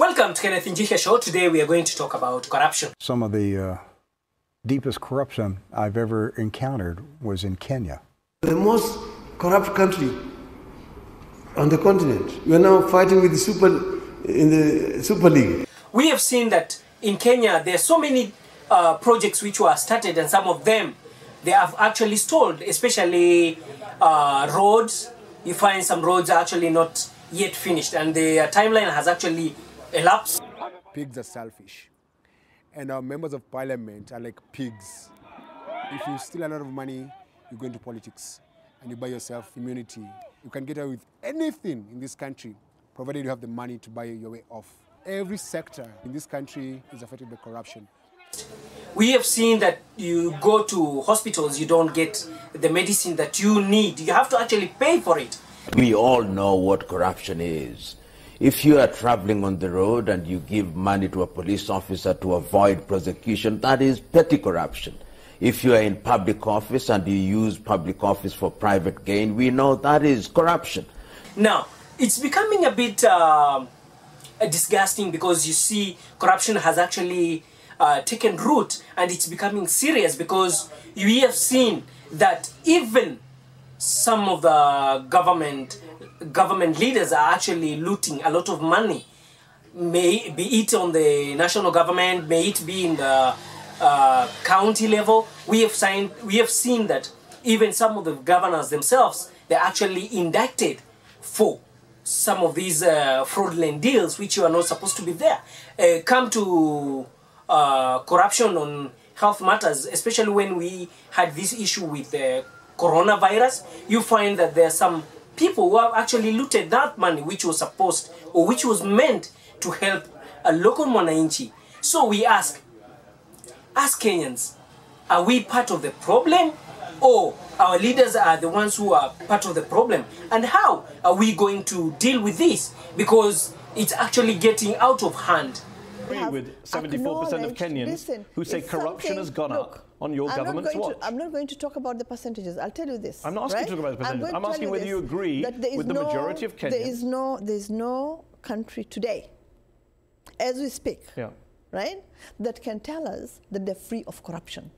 Welcome to Kenneth Njihia Show. Today we are going to talk about corruption. Some of the uh, deepest corruption I've ever encountered was in Kenya. The most corrupt country on the continent. We are now fighting with the super in the Super League. We have seen that in Kenya there are so many uh, projects which were started, and some of them they have actually stalled, especially uh, roads. You find some roads are actually not yet finished, and the timeline has actually elapsed. Pigs are selfish, and our members of parliament are like pigs. If you steal a lot of money, you go into politics and you buy yourself immunity. You can get away with anything in this country, provided you have the money to buy your way off. Every sector in this country is affected by corruption. We have seen that you go to hospitals, you don't get the medicine that you need. You have to actually pay for it. We all know what corruption is. If you are traveling on the road and you give money to a police officer to avoid prosecution, that is petty corruption. If you are in public office and you use public office for private gain, we know that is corruption. Now, it's becoming a bit uh, disgusting because you see corruption has actually uh, taken root and it's becoming serious because we have seen that even some of the government government leaders are actually looting a lot of money. May be it on the national government may it be in the uh, county level. We have signed we have seen that even some of the governors themselves they're actually indicted for some of these uh, fraudulent deals which you are not supposed to be there. Uh, come to uh, corruption on health matters especially when we had this issue with the coronavirus you find that there are some people who have actually looted that money which was supposed or which was meant to help a local mwananchi. So we ask as kenyans are we part of the problem or our leaders are the ones who are part of the problem? And how are we going to deal with this? Because it's actually getting out of hand agree with 74% of Kenyans listen, who say corruption has gone look, up on your I'm government's watch. To, I'm not going to talk about the percentages. I'll tell you this. I'm not asking right? you to talk about the percentages. I'm, I'm asking tell whether you agree there with the no, majority of There Kenyans. is no, there is no country today, as we speak, Yeah. right, that can tell us that they're free of corruption.